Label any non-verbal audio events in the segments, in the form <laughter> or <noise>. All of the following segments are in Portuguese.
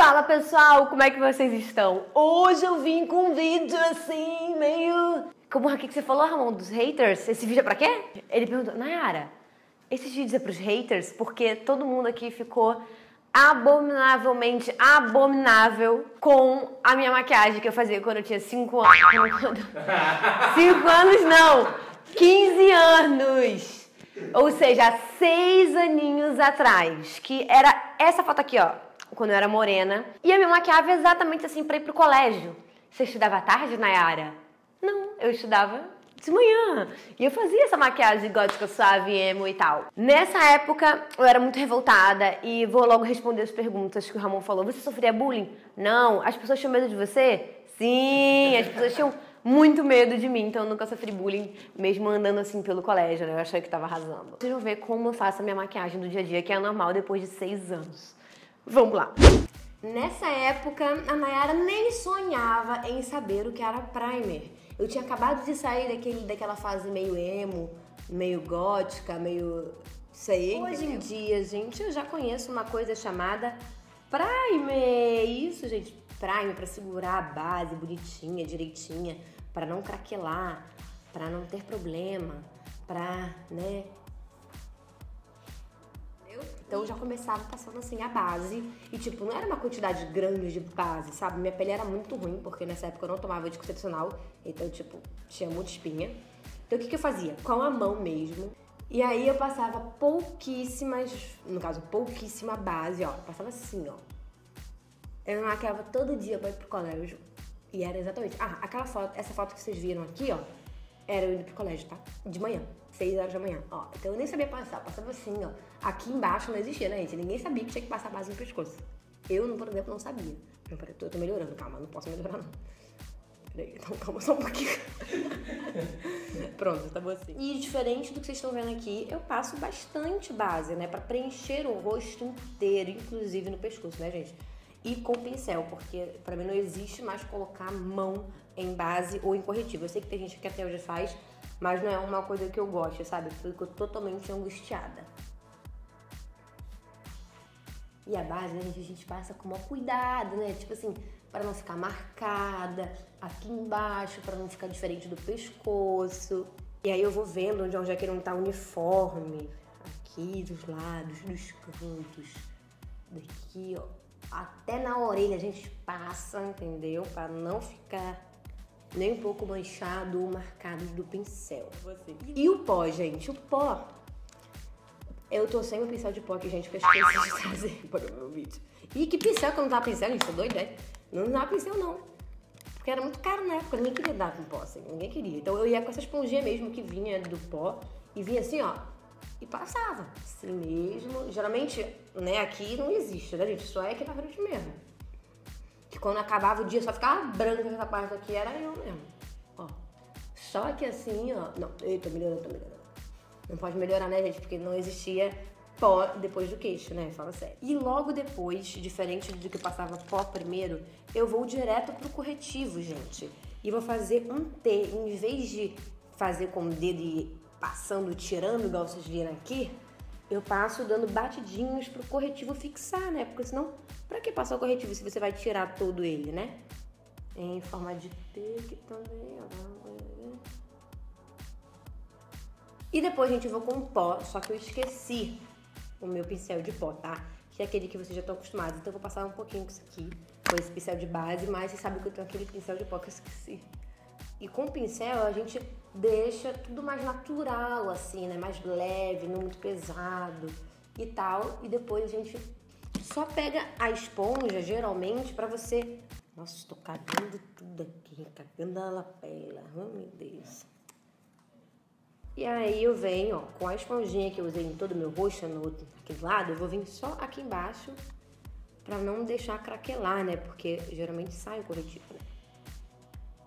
Fala pessoal, como é que vocês estão? Hoje eu vim com um vídeo assim, meio. Como o que você falou, Ramon, dos haters? Esse vídeo é pra quê? Ele perguntou, Nayara, esses vídeos é pros haters? Porque todo mundo aqui ficou abominavelmente abominável com a minha maquiagem que eu fazia quando eu tinha 5 <laughs> anos. 5 anos não! 15 anos! Ou seja, seis aninhos atrás. Que era essa foto aqui, ó quando eu era morena. E eu me maquiava exatamente assim pra ir pro colégio. Você estudava à tarde, Nayara? Não, eu estudava de manhã. E eu fazia essa maquiagem gótica suave, emo e tal. Nessa época, eu era muito revoltada e vou logo responder as perguntas que o Ramon falou. Você sofria bullying? Não. As pessoas tinham medo de você? Sim, as pessoas tinham muito medo de mim, então eu nunca sofri bullying, mesmo andando assim pelo colégio, né? Eu achei que tava arrasando. Vocês vão ver como eu faço a minha maquiagem do dia a dia, que é normal depois de seis anos. Vamos lá. Nessa época, a Nayara nem sonhava em saber o que era primer. Eu tinha acabado de sair daquele, daquela fase meio emo, meio gótica, meio. sei. Hoje em dia, gente, eu já conheço uma coisa chamada primer. Isso, gente, primer para segurar a base bonitinha, direitinha, para não craquelar, para não ter problema, para, né, então eu já começava passando assim a base. E tipo, não era uma quantidade grande de base, sabe? Minha pele era muito ruim, porque nessa época eu não tomava anticoncepcional. Então, tipo, tinha muita espinha. Então o que, que eu fazia? Com a mão mesmo. E aí eu passava pouquíssimas, no caso, pouquíssima base, ó. Passava assim, ó. Eu maquiava todo dia pra ir pro colégio. E era exatamente. Ah, aquela foto, essa foto que vocês viram aqui, ó, era eu indo pro colégio, tá? De manhã. 6 horas da manhã. Ó, então eu nem sabia passar, passava assim, ó. Aqui embaixo não existia, né, gente? Ninguém sabia que tinha que passar base no pescoço. Eu, por exemplo, não sabia. Não, peraí, eu tô melhorando, calma, não posso melhorar não. Peraí, então calma só um pouquinho. <laughs> Pronto, tá bom assim. E diferente do que vocês estão vendo aqui, eu passo bastante base, né? Pra preencher o rosto inteiro, inclusive no pescoço, né, gente? E com pincel, porque para mim não existe mais colocar mão em base ou em corretivo. Eu sei que tem gente que até hoje faz, mas não é uma coisa que eu gosto, sabe? Eu fico totalmente angustiada. E a base, né, a gente passa com maior cuidado, né? Tipo assim, para não ficar marcada aqui embaixo, para não ficar diferente do pescoço. E aí eu vou vendo onde, onde é que não tá uniforme. Aqui, dos lados, dos cantos. Daqui, ó. Até na orelha a gente passa, entendeu? Para não ficar nem um pouco manchado ou marcado do pincel. Você. E o pó, gente? O pó. Eu tô sem o pincel de pó aqui, gente, porque eu esqueci de trazer para o meu vídeo. E que pincel que eu não tava pincel, gente? Tô doida, né? Não dá pincel, não. Porque era muito caro na época, ninguém queria dar com pó, assim, ninguém queria. Então eu ia com essa esponjinha mesmo que vinha do pó e vinha assim, ó, e passava. Assim mesmo. Geralmente, né, aqui não existe, né, gente? Só é aqui na frente mesmo. Que quando acabava o dia só ficava branca essa parte aqui, era eu mesmo. Ó. Só que assim, ó. Não, eu tô melhorando, tô melhorando. Não pode melhorar, né, gente? Porque não existia pó depois do queixo, né? Fala sério. E logo depois, diferente do que passava pó primeiro, eu vou direto pro corretivo, gente. E vou fazer um T. Em vez de fazer com o dedo e passando, tirando, igual vocês viram aqui, eu passo dando batidinhos pro corretivo fixar, né? Porque senão, pra que passar o corretivo se você vai tirar todo ele, né? Em forma de T aqui também, ó. E depois, gente, eu vou com pó, só que eu esqueci o meu pincel de pó, tá? Que é aquele que vocês já estão acostumados. Então eu vou passar um pouquinho com isso aqui, com esse pincel de base, mas vocês sabem que eu tenho aquele pincel de pó que eu esqueci. E com o pincel a gente deixa tudo mais natural, assim, né? Mais leve, não muito pesado e tal. E depois a gente só pega a esponja, geralmente, para você... Nossa, estou cagando tudo aqui, cagando a lapela. Oh, meu Deus. E aí eu venho, ó, com a esponjinha que eu usei em todo o meu rosto, no outro, aqui do lado, eu vou vir só aqui embaixo para não deixar craquelar, né? Porque geralmente sai o corretivo, né?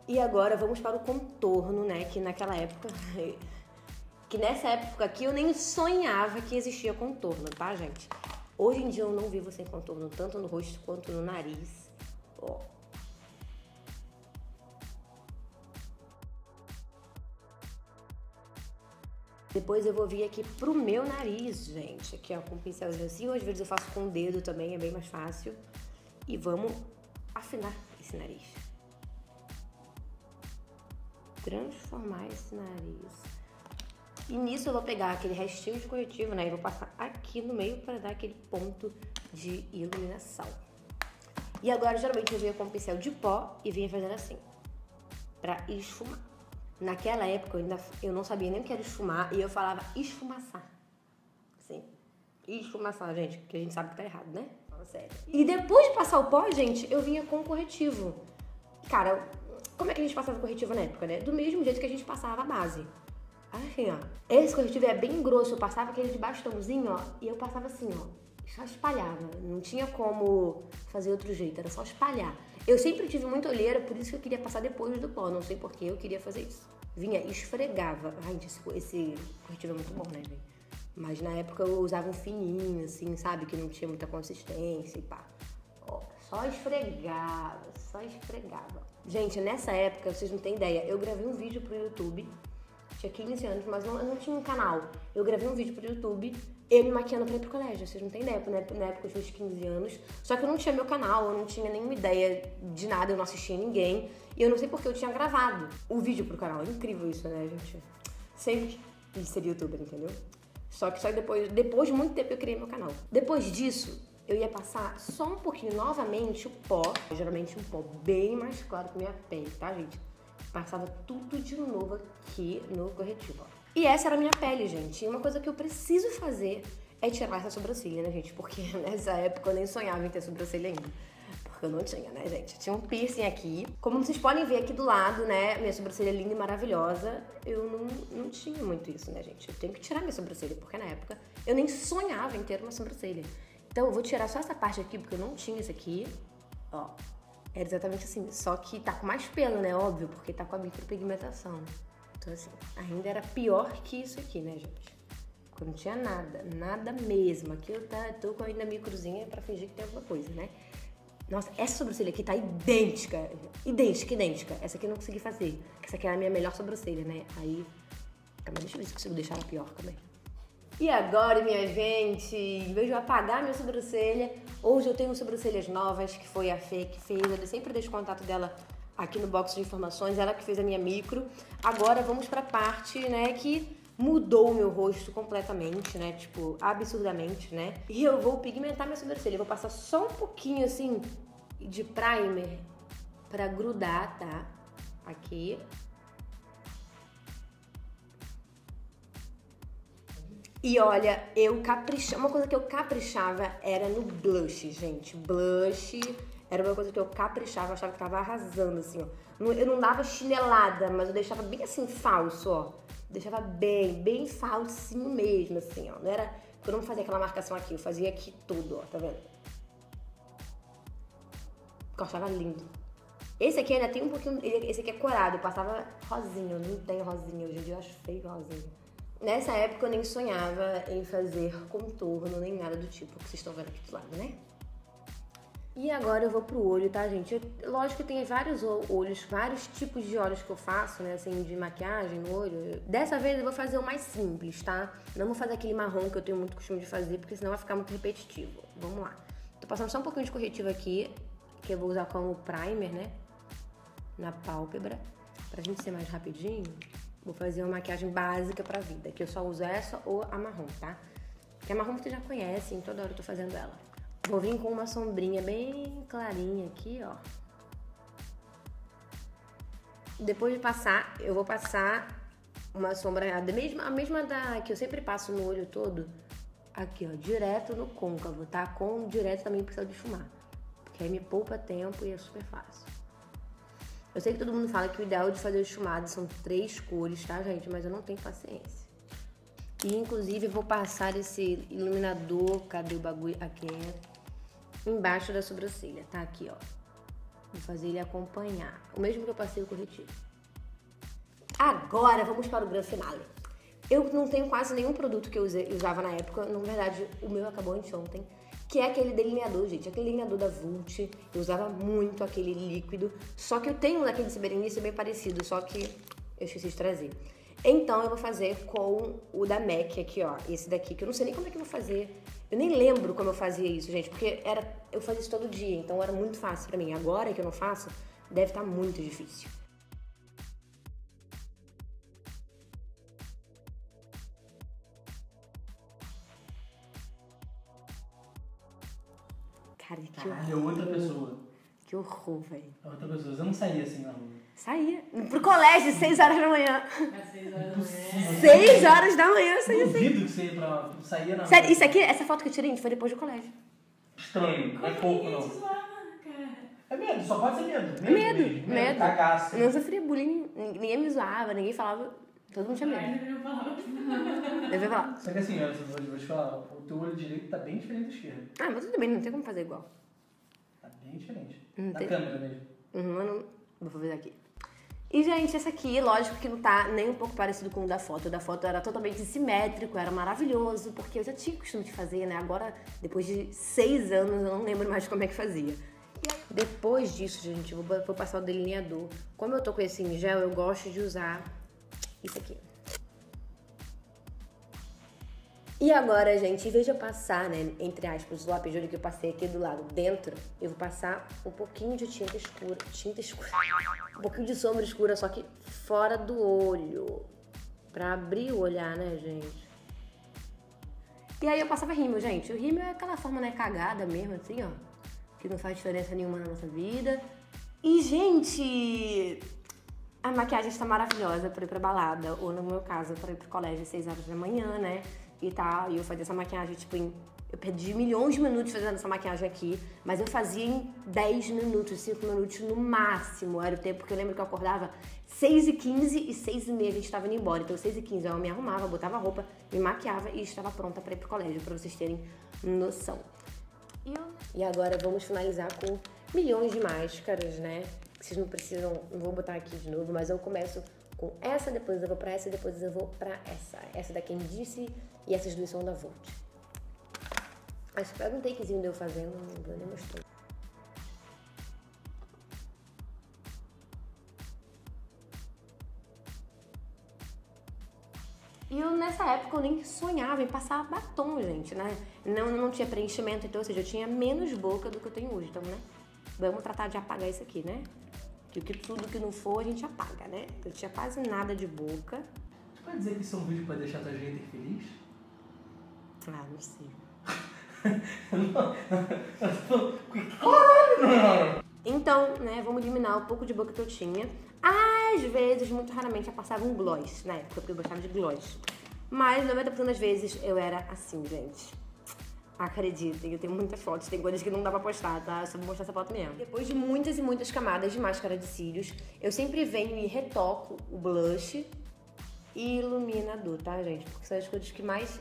E agora vamos para o contorno, né? Que naquela época. <laughs> Que nessa época aqui eu nem sonhava que existia contorno, tá, gente? Hoje em dia eu não vivo sem contorno, tanto no rosto quanto no nariz. Ó. Depois eu vou vir aqui pro meu nariz, gente. Aqui, ó, com um pincelzinho assim. Às vezes eu faço com o dedo também, é bem mais fácil. E vamos afinar esse nariz. Transformar esse nariz. E nisso eu vou pegar aquele restinho de corretivo, né? E vou passar aqui no meio para dar aquele ponto de iluminação. E agora, geralmente, eu venho com um pincel de pó e venho fazendo assim, para esfumar. Naquela época, eu, ainda, eu não sabia nem o que era esfumar e eu falava esfumaçar. Assim, esfumaçar, gente, que a gente sabe que tá errado, né? Sério. E depois de passar o pó, gente, eu vinha com corretivo. Cara, como é que a gente passava corretivo na época, né? Do mesmo jeito que a gente passava a base. Assim, ó. Esse corretivo é bem grosso, eu passava aquele de bastãozinho, ó, e eu passava assim, ó. Só espalhava. Não tinha como fazer outro jeito, era só espalhar. Eu sempre tive muita olheira, por isso que eu queria passar depois do pó. Não sei por que eu queria fazer isso. Vinha, esfregava. Ai, esse, esse corretivo é muito bom, né, velho? Mas na época eu usava um fininho, assim, sabe? Que não tinha muita consistência e pá. Só esfregava, só esfregava. Gente, nessa época, vocês não têm ideia, eu gravei um vídeo pro YouTube tinha 15 anos, mas não, eu não tinha um canal. Eu gravei um vídeo pro YouTube, eu me maquiando pra ir pro colégio. Vocês não têm ideia, né? Na época eu tinha 15 anos. Só que eu não tinha meu canal, eu não tinha nenhuma ideia de nada, eu não assistia ninguém. E eu não sei porque eu tinha gravado o vídeo pro canal. É incrível isso, né, gente? Sempre quis ser youtuber, entendeu? Só que só depois, depois de muito tempo eu criei meu canal. Depois disso, eu ia passar só um pouquinho novamente o pó, geralmente um pó bem mais claro que minha pele, tá, gente? Passava tudo de novo aqui no corretivo. E essa era a minha pele, gente. E uma coisa que eu preciso fazer é tirar essa sobrancelha, né, gente? Porque <laughs> nessa época eu nem sonhava em ter sobrancelha ainda. Porque eu não tinha, né, gente? Tinha um piercing aqui. Como vocês podem ver aqui do lado, né, minha sobrancelha linda e maravilhosa, eu não, não tinha muito isso, né, gente? Eu tenho que tirar minha sobrancelha, porque na época eu nem sonhava em ter uma sobrancelha. Então eu vou tirar só essa parte aqui, porque eu não tinha isso aqui. Ó, era exatamente assim, só que tá com mais pelo, né? Óbvio, porque tá com a micropigmentação. Então, assim, ainda era pior que isso aqui, né, gente? Porque não tinha nada, nada mesmo. Aqui eu tá, tô com ainda microzinha pra fingir que tem alguma coisa, né? Nossa, essa sobrancelha aqui tá idêntica. Idêntica, idêntica. Essa aqui eu não consegui fazer. Essa aqui é a minha melhor sobrancelha, né? Aí. Calma, deixa eu ver se consigo deixar ela pior também. E agora, minha gente, em vez de eu apagar minha sobrancelha, hoje eu tenho sobrancelhas novas, que foi a Fê que fez. Eu sempre deixo contato dela aqui no box de informações, ela que fez a minha micro. Agora vamos pra parte, né, que mudou o meu rosto completamente, né, tipo, absurdamente, né. E eu vou pigmentar minha sobrancelha, eu vou passar só um pouquinho, assim, de primer pra grudar, tá, aqui. E olha, eu caprichava. Uma coisa que eu caprichava era no blush, gente. Blush era uma coisa que eu caprichava, achava que tava arrasando, assim, ó. Eu não dava chinelada, mas eu deixava bem assim, falso, ó. Deixava bem, bem falsinho mesmo, assim, ó. Não era. Eu não fazia aquela marcação aqui, eu fazia aqui tudo, ó, tá vendo? Eu achava lindo. Esse aqui ainda tem um pouquinho. Esse aqui é corado, eu passava rosinho, não tem rosinha. Hoje em dia eu acho feio rosinho. Nessa época eu nem sonhava em fazer contorno nem nada do tipo que vocês estão vendo aqui do lado, né? E agora eu vou pro olho, tá, gente? Eu, lógico que tem vários olhos, vários tipos de olhos que eu faço, né? Assim, de maquiagem no olho. Dessa vez eu vou fazer o mais simples, tá? Não vou fazer aquele marrom que eu tenho muito costume de fazer, porque senão vai ficar muito repetitivo. Vamos lá. Tô passando só um pouquinho de corretivo aqui, que eu vou usar como primer, né? Na pálpebra, pra gente ser mais rapidinho. Vou fazer uma maquiagem básica pra vida, que eu só uso essa ou a marrom, tá? Que a marrom você já conhece, toda hora eu tô fazendo ela. Vou vir com uma sombrinha bem clarinha aqui, ó. Depois de passar, eu vou passar uma sombra, a mesma, a mesma da que eu sempre passo no olho todo, aqui, ó, direto no côncavo, tá? Com direto também precisa de fumar, porque aí me poupa tempo e é super fácil. Eu sei que todo mundo fala que o ideal de fazer o chumado são três cores, tá, gente? Mas eu não tenho paciência. E, inclusive, eu vou passar esse iluminador, cadê o bagulho? Aqui, embaixo da sobrancelha, tá? Aqui, ó. Vou fazer ele acompanhar. O mesmo que eu passei o corretivo. Agora, vamos para o grande finale. Eu não tenho quase nenhum produto que eu usava na época. Na verdade, o meu acabou anteontem que é aquele delineador, gente. Aquele delineador da Vult. Eu usava muito aquele líquido. Só que eu tenho um daquele Siberianice bem parecido, só que eu esqueci de trazer. Então eu vou fazer com o da MAC aqui, ó. Esse daqui, que eu não sei nem como é que eu vou fazer. Eu nem lembro como eu fazia isso, gente, porque era, eu fazia isso todo dia, então era muito fácil pra mim. Agora que eu não faço, deve estar tá muito difícil. Caralho, é outra pessoa. Que horror, velho. É outra pessoa. Você não saía assim na rua. Saía. Pro colégio, 6 horas da manhã. Às seis horas da manhã. 6 horas da manhã eu saía assim. Duvido que você ia pra, saía na Sério, rua. isso aqui, essa foto que eu tirei, foi depois do colégio. Estranho, não é pouco não. cara. É medo, só pode ser medo. Medo, mesmo, medo. Cagaço. Eu não sofria bullying, ninguém me zoava, ninguém falava. Todo mundo tinha medo. Eu ia falar, Só que assim, eu vou, vou te falar, o teu olho direito tá bem diferente do esquerdo. ah, mas tudo bem, não tem como fazer igual. Tá bem diferente. Não Na tem. câmera mesmo. Uhum, não... Vou fazer aqui. E, gente, esse aqui, lógico que não tá nem um pouco parecido com o da foto. O da foto era totalmente simétrico, era maravilhoso, porque eu já tinha costume de fazer, né? Agora, depois de seis anos, eu não lembro mais como é que fazia. Depois disso, gente, vou passar o delineador. Como eu tô com esse em gel, eu gosto de usar isso aqui. E agora, gente, em vez de eu passar, né, entre aspas, o lápis de olho que eu passei aqui do lado dentro, eu vou passar um pouquinho de tinta escura, tinta escura, <laughs> um pouquinho de sombra escura, só que fora do olho, pra abrir o olhar, né, gente? E aí eu passava rímel, gente. O rímel é aquela forma, né, cagada mesmo, assim, ó, que não faz diferença nenhuma na nossa vida. E, gente, a maquiagem está maravilhosa para ir pra balada, ou no meu caso, para ir pro colégio às 6 horas da manhã, né? E tal. E eu fazia essa maquiagem, tipo, em. Eu perdi milhões de minutos fazendo essa maquiagem aqui, mas eu fazia em 10 minutos, 5 minutos no máximo. Era o tempo que eu lembro que eu acordava 6 e 15 e 6 e meia a gente estava indo embora. Então, 6 e 15 eu me arrumava, botava roupa, me maquiava e estava pronta para ir pro colégio, para vocês terem noção. E, agora vamos finalizar com milhões de máscaras, né? Vocês não precisam, não vou botar aqui de novo, mas eu começo com essa, depois eu vou pra essa, depois eu vou pra essa. Essa da Quem Disse e essas duas são da Volt. Mas pega um takezinho de eu fazendo, não vou nem mostrar. E eu, nessa época, eu nem sonhava em passar batom, gente, né? Não, não tinha preenchimento, então, ou seja, eu tinha menos boca do que eu tenho hoje. Então, né? Vamos tratar de apagar isso aqui, né? Que o que tudo que não for, a gente apaga, né? Eu tinha quase nada de boca. Você pode dizer que isso é um vídeo pra deixar tua hater feliz? Ah, não sei. Então, né, vamos eliminar o pouco de boca que eu tinha. Às vezes, muito raramente, eu passava um gloss, na época, porque eu gostava de gloss. Mas 90% das vezes eu era assim, gente. Acreditem, eu tenho muitas fotos, tem coisas que não dá pra postar, tá? Eu só vou mostrar essa foto mesmo. Depois de muitas e muitas camadas de máscara de cílios, eu sempre venho e retoco o blush e iluminador, tá, gente? Porque são as coisas que mais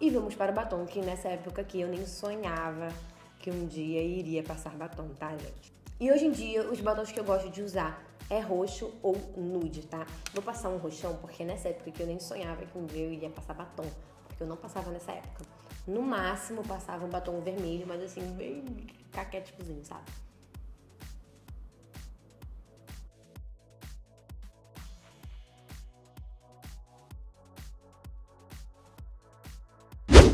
E vamos para o batom, que nessa época aqui eu nem sonhava que um dia iria passar batom, tá, gente? E hoje em dia, os batons que eu gosto de usar é roxo ou nude, tá? Vou passar um roxão, porque nessa época que eu nem sonhava que um dia eu iria passar batom, porque eu não passava nessa época. No máximo, passava um batom vermelho, mas assim, bem caquéticozinho, sabe?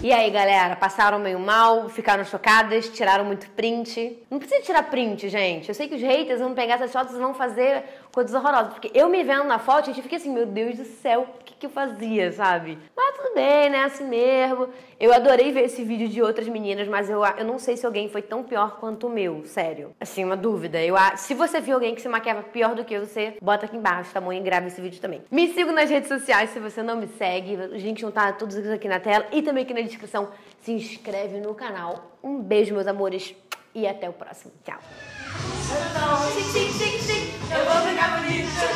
E aí, galera, passaram meio mal, ficaram chocadas, tiraram muito print. Não precisa tirar print, gente. Eu sei que os haters vão pegar essas fotos e vão fazer coisas horrorosas. Porque eu me vendo na foto, gente, eu fiquei assim, meu Deus do céu, o que, que eu fazia, sabe? Mas tudo bem, né? Assim mesmo. Eu adorei ver esse vídeo de outras meninas, mas eu, eu não sei se alguém foi tão pior quanto o meu, sério. Assim, uma dúvida. Eu, se você viu alguém que se maquiava pior do que você bota aqui embaixo, tá bom? E grava esse vídeo também. Me siga nas redes sociais se você não me segue. Os links vão estar todos aqui na tela e também aqui na descrição. Se inscreve no canal. Um beijo, meus amores, e até o próximo. Tchau. Gak boleh kamu diinjek.